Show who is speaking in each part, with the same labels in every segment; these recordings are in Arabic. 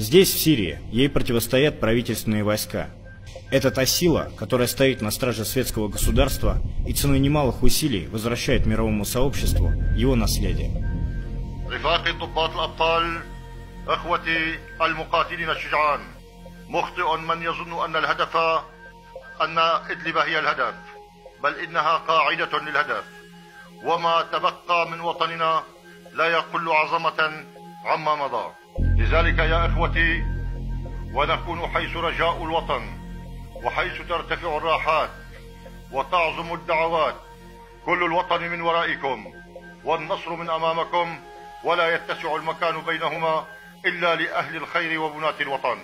Speaker 1: Здесь, в Сирии, ей противостоят правительственные войска. Это та сила, которая стоит на страже светского государства и ценой немалых усилий возвращает мировому сообществу его наследие.
Speaker 2: رفاقي ضباط الأبطال أخوتي المقاتلين الشجعان مخطئ من يظن أن الهدف أن إدلب هي الهدف بل إنها قاعدة للهدف وما تبقى من وطننا لا يقل عظمة عما مضى لذلك يا إخوتي ونكون حيث رجاء الوطن وحيث ترتفع الراحات وتعظم الدعوات. كل الوطن من ورائكم والنصر من أمامكم ولا يتسع المكان بينهما إلا لأهل الخير وبناة الوطن.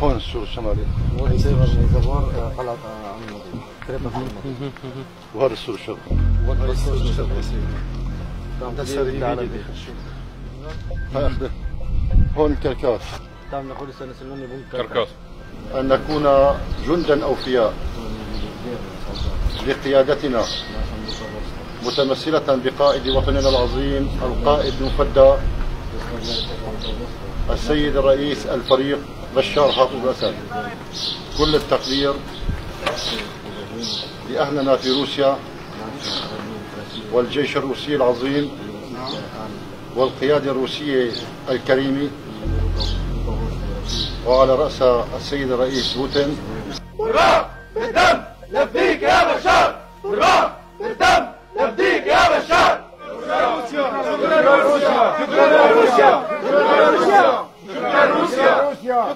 Speaker 3: هون السور الشمالي.
Speaker 4: قلعة عم المضيف قريبنا من المضيف
Speaker 3: وهذا السور الشرقي هاي أخذه هون الكركاس.
Speaker 4: تعمل نقول بنك
Speaker 5: كركاس.
Speaker 3: أن نكون جندا أوفياء لقيادتنا. متمثلة بقائد وطننا العظيم القائد المفدى السيد الرئيس الفريق بشار حافظ الأسد كل التقدير لأهلنا في روسيا والجيش الروسي العظيم والقيادة الروسية الكريمة وعلى رأس السيد الرئيس بوتين.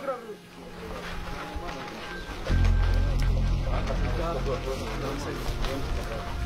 Speaker 3: Não. Não, não sei.